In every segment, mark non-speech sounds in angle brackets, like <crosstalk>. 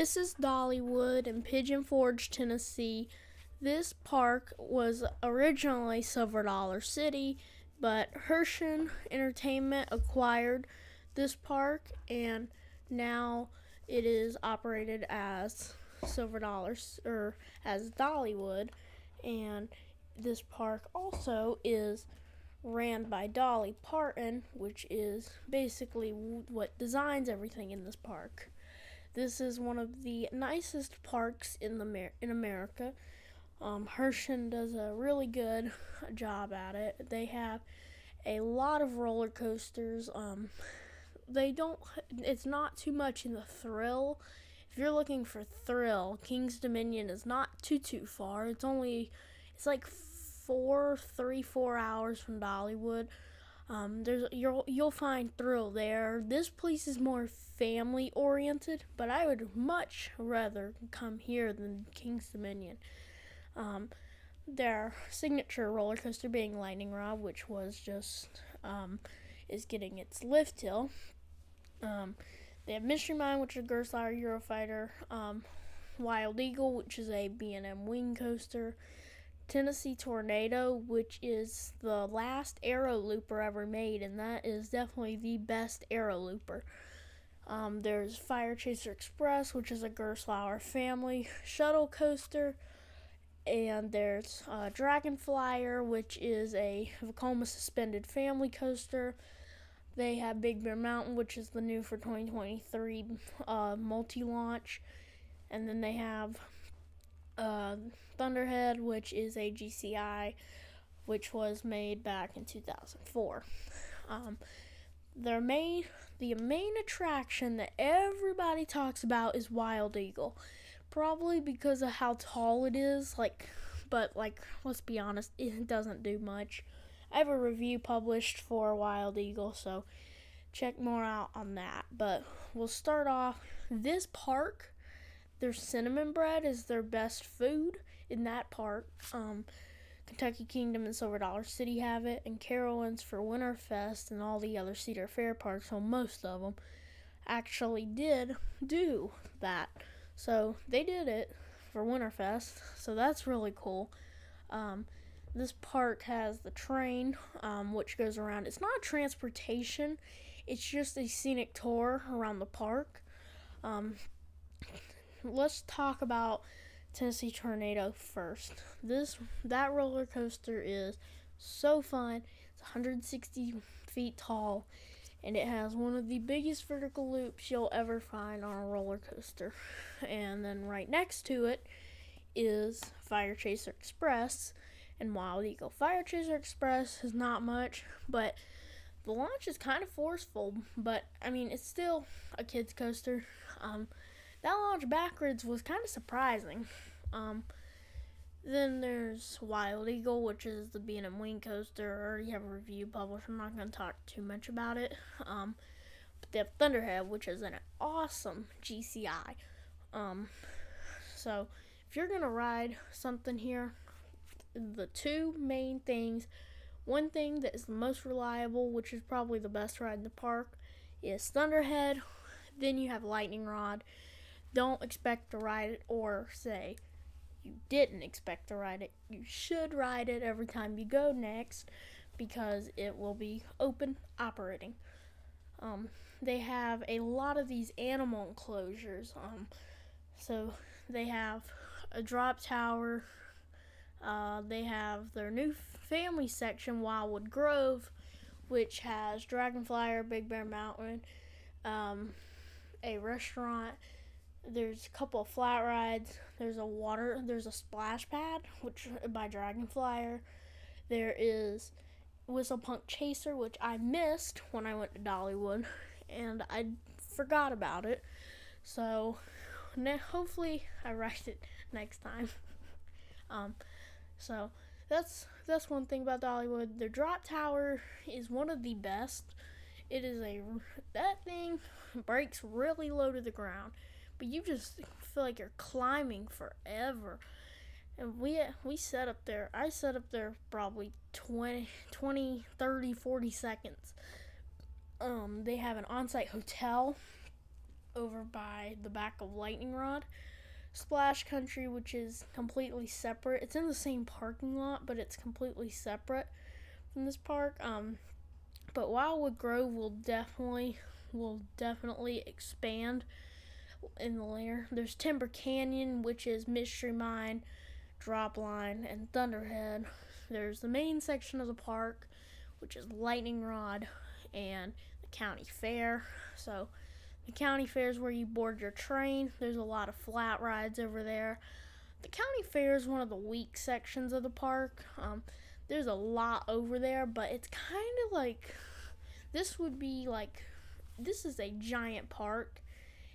This is Dollywood in Pigeon Forge, Tennessee. This park was originally Silver Dollar City, but Herschend Entertainment acquired this park and now it is operated as Silver Dollar or as Dollywood and this park also is ran by Dolly Parton, which is basically what designs everything in this park. This is one of the nicest parks in the in America. Um, Herschend does a really good <laughs> job at it. They have a lot of roller coasters. Um, they don't. It's not too much in the thrill. If you're looking for thrill, King's Dominion is not too too far. It's only. It's like four, three, four hours from Dollywood. Um, there's you'll you'll find thrill there. This place is more family oriented, but I would much rather come here than King's Dominion. Um, their signature roller coaster being Lightning Rod, which was just um, is getting its lift hill. Um, they have Mystery Mine, which is a Gerstlauer Eurofighter. Um, Wild Eagle, which is a B&M wing coaster. Tennessee Tornado, which is the last Arrow looper ever made, and that is definitely the best Arrow looper. Um, there's Fire Chaser Express, which is a Gerstlauer family shuttle coaster, and there's uh, Dragonflier, which is a Vekoma suspended family coaster. They have Big Bear Mountain, which is the new for 2023 uh, multi launch, and then they have uh, Thunderhead, which is a GCI, which was made back in 2004. Um, their main, the main attraction that everybody talks about is Wild Eagle, probably because of how tall it is. Like, but like, let's be honest, it doesn't do much. I have a review published for Wild Eagle, so check more out on that. But we'll start off this park their cinnamon bread is their best food in that park. Um, Kentucky Kingdom and Silver Dollar City have it, and Carowinds for Winterfest and all the other Cedar Fair parks, so most of them actually did do that. So they did it for Winterfest, so that's really cool. Um, this park has the train, um, which goes around. It's not transportation; it's just a scenic tour around the park. Um, let's talk about Tennessee Tornado first. This that roller coaster is so fun. It's 160 feet tall and it has one of the biggest vertical loops you'll ever find on a roller coaster. And then right next to it is Fire Chaser Express and Wild Eagle. Fire Chaser Express is not much, but the launch is kind of forceful, but I mean, it's still a kid's coaster. Um, that launch backwards was kind of surprising. Um, then there's Wild Eagle, which is the B&M Wing Coaster. I already have a review published. I'm not going to talk too much about it. Um, but they have Thunderhead, which is an awesome GCI. Um, so if you're going to ride something here, the two main things, one thing that is the most reliable, which is probably the best ride in the park, is Thunderhead. Then you have Lightning Rod don't expect to ride it or say you didn't expect to ride it. You should ride it every time you go next because it will be open operating. Um, they have a lot of these animal enclosures. Um, so they have a drop tower. Uh, they have their new family section, Wildwood Grove, which has Dragonflier, Big Bear Mountain, um, a restaurant, there's a couple of flat rides. There's a water. There's a splash pad, which by Dragonflier. There is Whistle Punk Chaser, which I missed when I went to Dollywood, and I forgot about it. So, hopefully, I ride it next time. <laughs> um, so that's that's one thing about Dollywood. The drop tower is one of the best. It is a that thing breaks really low to the ground but you just feel like you're climbing forever. And we we set up there. I set up there probably 20, 20 30, 40 seconds. Um, they have an on-site hotel. over by the back of Lightning Rod. Splash Country, which is completely separate. It's in the same parking lot, but it's completely separate from this park. Um, but Wildwood Grove will definitely will definitely expand in the layer. There's Timber Canyon, which is Mystery Mine, Dropline, and Thunderhead. There's the main section of the park, which is Lightning Rod and the county fair. So the county fair is where you board your train. There's a lot of flat rides over there. The county fair is one of the weak sections of the park. Um, there's a lot over there, but it's kind of like this would be like this is a giant park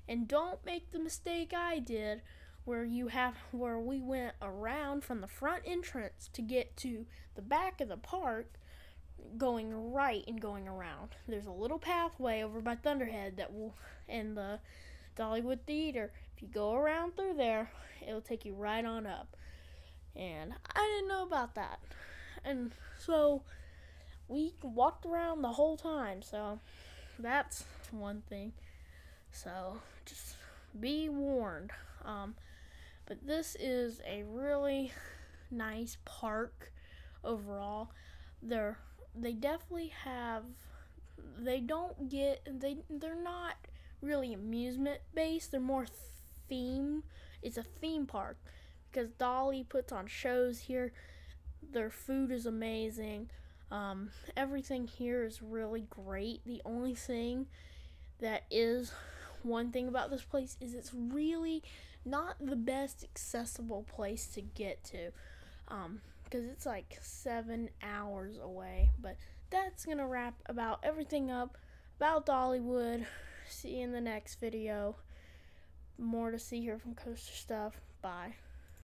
and don't make the mistake I did where you have where we went around from the front entrance to get to the back of the park going right and going around. There's a little pathway over by Thunderhead that will and the Dollywood Theater. If you go around through there, it'll take you right on up. And I didn't know about that. And so we walked around the whole time. So that's one thing. So just be warned. Um, but this is a really nice park overall. They're they definitely have they don't get they they're not really amusement based. They're more theme. It's a theme park because Dolly puts on shows here. Their food is amazing. Um, everything here is really great. The only thing that is one thing about this place is it's really not the best accessible place to get to because um, it's like seven hours away. But that's gonna wrap about everything up about Dollywood. See you in the next video. More to see here from Coaster Stuff. Bye.